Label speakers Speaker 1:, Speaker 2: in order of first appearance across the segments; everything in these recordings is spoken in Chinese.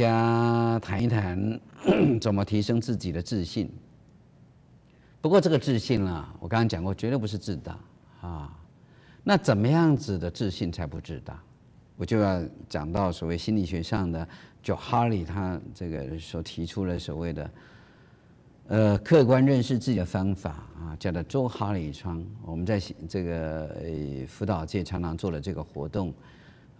Speaker 1: 家谈一谈 怎么提升自己的自信。不过这个自信啊，我刚刚讲过，绝对不是自大啊。那怎么样子的自信才不自大？我就要讲到所谓心理学上的，就哈里他这个所提出了所谓的，呃，客观认识自己的方法啊，叫做周哈里窗。我们在这个辅导界常常做的这个活动。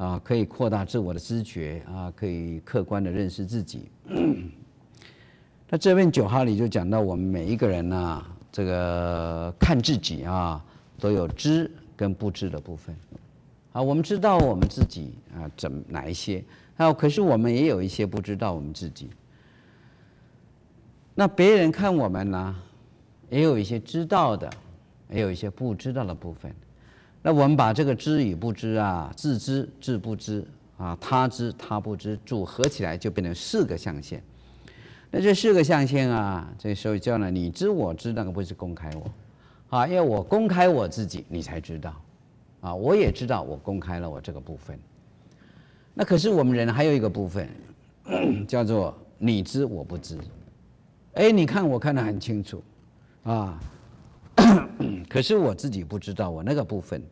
Speaker 1: 啊，可以扩大自我的知觉啊，可以客观的认识自己。那这边九号里就讲到，我们每一个人呢，这个看自己啊，都有知跟不知的部分。啊，我们知道我们自己啊，怎哪一些？啊，可是我们也有一些不知道我们自己。那别人看我们呢，也有一些知道的，也有一些不知道的部分。那我们把这个知与不知啊，自知自不知啊，他知他不知组合起来，就变成四个象限。那这四个象限啊，这时候叫呢，你知我知，那个不是公开我啊，因为我公开我自己，你才知道啊，我也知道我公开了我这个部分。那可是我们人还有一个部分，叫做你知我不知。哎，你看我看得很清楚啊。可是我自己不知道我那个部分，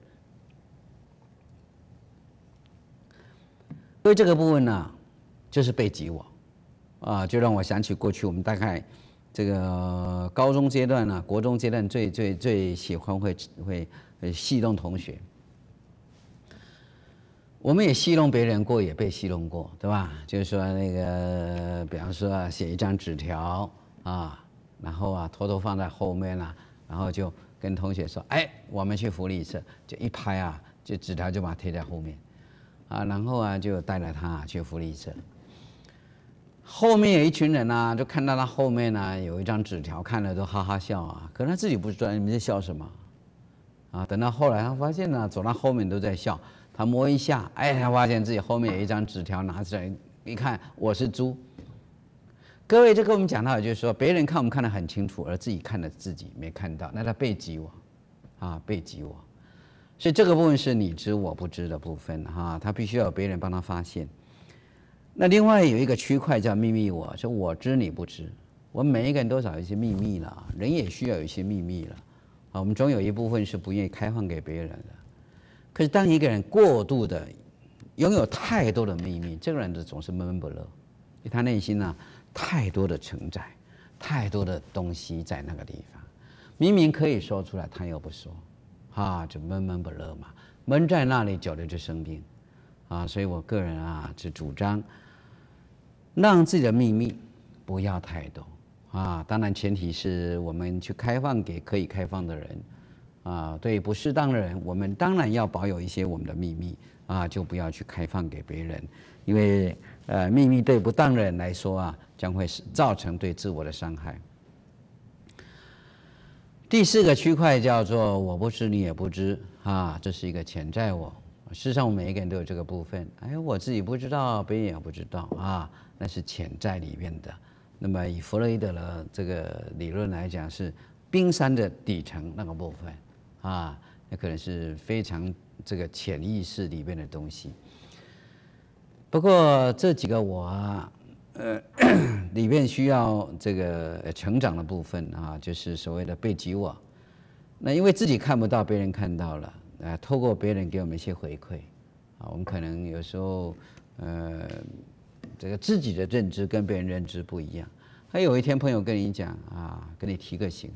Speaker 1: 所以这个部分呢，就是被挤我，啊，就让我想起过去我们大概这个高中阶段呢，国中阶段最最最喜欢会会戏弄同学，我们也戏弄别人过，也被戏弄过，对吧？就是说那个，比方说写一张纸条啊，然后啊偷偷放在后面啊。然后就跟同学说：“哎，我们去福利社，就一拍啊，就纸条就把它贴在后面，啊，然后啊就带着他去福利社。后面有一群人呢，就看到他后面呢有一张纸条，看了都哈哈笑啊。可他自己不知道你们在笑什么，啊，等到后来他发现呢，走到后面都在笑，他摸一下，哎，他发现自己后面有一张纸条，拿出来一看，我是猪。”各位，这跟我们讲到，就是说，别人看我们看得很清楚，而自己看的自己没看到，那他背己我，啊，背己我，所以这个部分是你知我不知的部分，哈，他必须要有别人帮他发现。那另外有一个区块叫秘密我，说我知你不知，我们每一个人都少一些秘密了，人也需要有一些秘密了，啊，我们总有一部分是不愿意开放给别人的。可是当一个人过度的拥有太多的秘密，这个人就总是闷闷不乐，因为他内心呢。太多的承载，太多的东西在那个地方，明明可以说出来，他又不说，啊，就闷闷不乐嘛，闷在那里久了就生病，啊，所以我个人啊，是主张让自己的秘密不要太多，啊，当然前提是我们去开放给可以开放的人，啊，对不适当的人，我们当然要保有一些我们的秘密，啊，就不要去开放给别人，因为呃，秘密对不当的人来说啊。将会是造成对自我的伤害。第四个区块叫做“我不知你也不知”啊，这是一个潜在我。事实上，我们每一个人都有这个部分。哎，我自己不知道，别人也不知道啊，那是潜在里面的。那么，以弗洛伊德的这个理论来讲，是冰山的底层那个部分啊，那可能是非常这个潜意识里面的东西。不过这几个我。啊。呃，里面需要这个成长的部分啊，就是所谓的被给我。那因为自己看不到，别人看到了，啊，透过别人给我们一些回馈，啊，我们可能有时候，呃，这个自己的认知跟别人认知不一样。还有一天朋友跟你讲啊，跟你提个醒，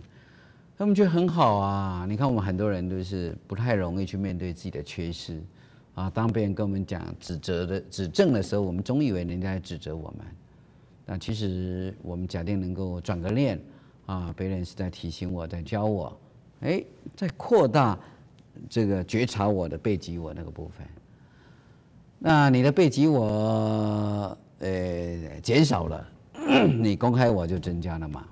Speaker 1: 他们觉得很好啊。你看我们很多人都是不太容易去面对自己的缺失，啊，当别人跟我们讲指责的指正的时候，我们总以为人家在指责我们。那其实我们假定能够转个念，啊，别人是在提醒我，在教我，哎，在扩大这个觉察我的背脊我那个部分。那你的背脊我呃减少了，你公开我就增加了嘛。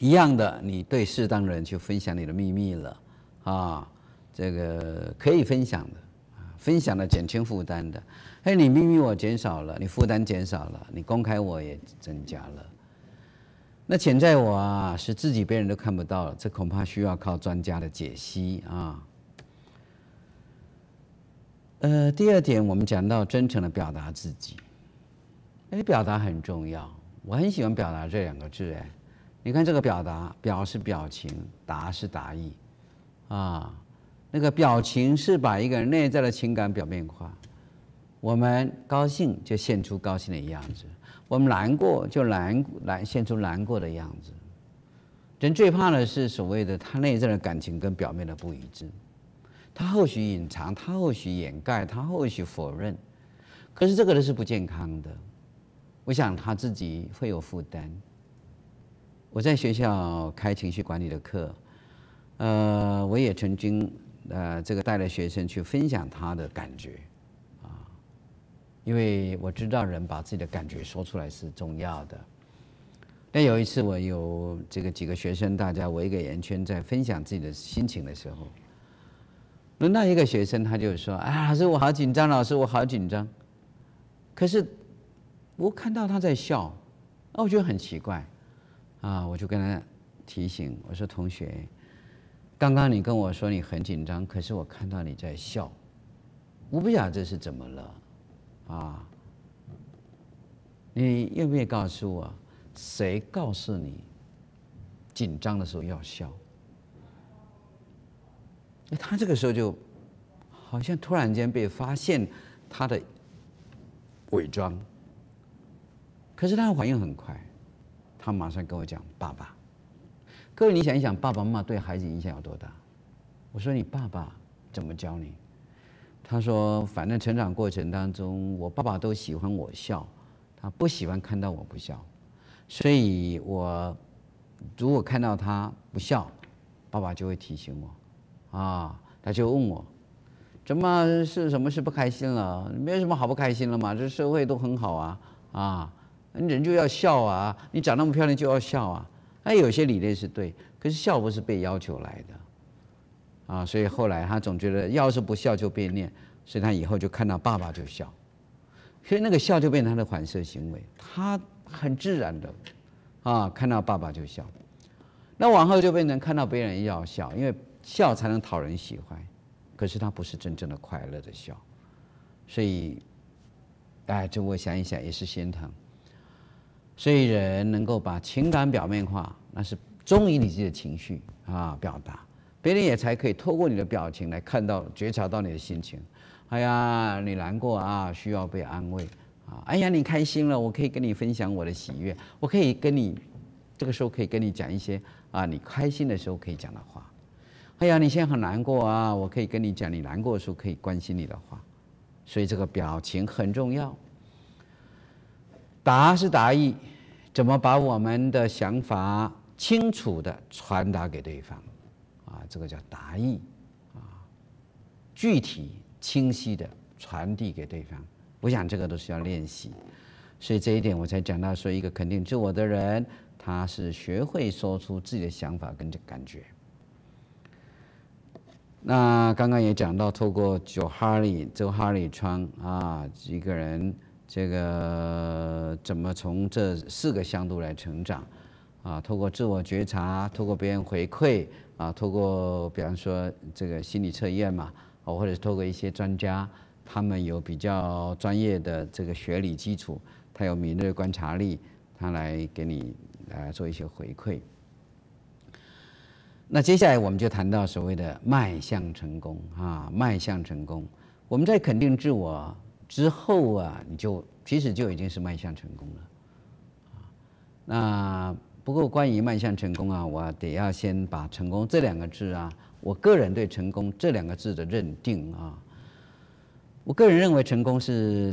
Speaker 1: 一样的，你对适当的人去分享你的秘密了，啊，这个可以分享的，分享的减轻负担的。哎，你秘密我减少了，你负担减少了，你公开我也增加了。那潜在我啊，是自己别人都看不到，这恐怕需要靠专家的解析啊。呃，第二点，我们讲到真诚的表达自己。哎，表达很重要，我很喜欢表达这两个字。哎，你看这个表达，表是表情，达是达意，啊，那个表情是把一个人内在的情感表面化。我们高兴就现出高兴的样子，我们难过就难难现出难过的样子。人最怕的是所谓的他内在的感情跟表面的不一致，他或许隐藏，他或许掩盖，他或许否认，可是这个人是不健康的。我想他自己会有负担。我在学校开情绪管理的课，呃，我也曾经呃这个带着学生去分享他的感觉，啊，因为我知道人把自己的感觉说出来是重要的。但有一次，我有这个几个学生，大家围个圆圈在分享自己的心情的时候，轮到一个学生，他就说：“啊，老师，我好紧张，老师，我好紧张。”可是我看到他在笑，啊，我觉得很奇怪，啊，我就跟他提醒我说：“同学，刚刚你跟我说你很紧张，可是我看到你在笑，我不晓得这是怎么了，啊，你愿不愿意告诉我？”谁告诉你紧张的时候要笑？他这个时候就好像突然间被发现他的伪装，可是他的反应很快，他马上跟我讲：“爸爸，各位你想一想，爸爸妈妈对孩子影响有多大？”我说：“你爸爸怎么教你？”他说：“反正成长过程当中，我爸爸都喜欢我笑，他不喜欢看到我不笑。”所以，我如果看到他不笑，爸爸就会提醒我，啊，他就问我，怎么是什么事不开心了？没有什么好不开心了嘛，这社会都很好啊，啊，人就要笑啊，你长那么漂亮就要笑啊。哎，有些理念是对，可是笑不是被要求来的，啊，所以后来他总觉得要是不笑就变念，所以他以后就看到爸爸就笑，所以那个笑就变成他的反射行为，他。很自然的，啊，看到爸爸就笑，那往后就变成看到别人要笑，因为笑才能讨人喜欢，可是他不是真正的快乐的笑，所以，哎，这我想一想也是心疼。所以人能够把情感表面化，那是忠于你自己的情绪啊表达，别人也才可以透过你的表情来看到觉察到你的心情。哎呀，你难过啊，需要被安慰。啊，哎呀，你开心了，我可以跟你分享我的喜悦，我可以跟你，这个时候可以跟你讲一些啊，你开心的时候可以讲的话。哎呀，你现在很难过啊，我可以跟你讲你难过的时候可以关心你的话。所以这个表情很重要。答是答意，怎么把我们的想法清楚的传达给对方？啊，这个叫答意，啊，具体清晰的传递给对方。我想这个都是要练习，所以这一点我才讲到说，一个肯定自我的人，他是学会说出自己的想法跟感觉。那刚刚也讲到，透过九哈里周哈里窗啊，一个人这个怎么从这四个向度来成长啊？透过自我觉察，透过别人回馈啊，透过比方说这个心理测验嘛，或者是透过一些专家。他们有比较专业的这个学理基础，他有敏锐观察力，他来给你来做一些回馈。那接下来我们就谈到所谓的迈向成功啊，迈向成功。我们在肯定自我之后啊，你就其实就已经是迈向成功了。那不过关于迈向成功啊，我得要先把成功这两个字啊，我个人对成功这两个字的认定啊。我个人认为，成功是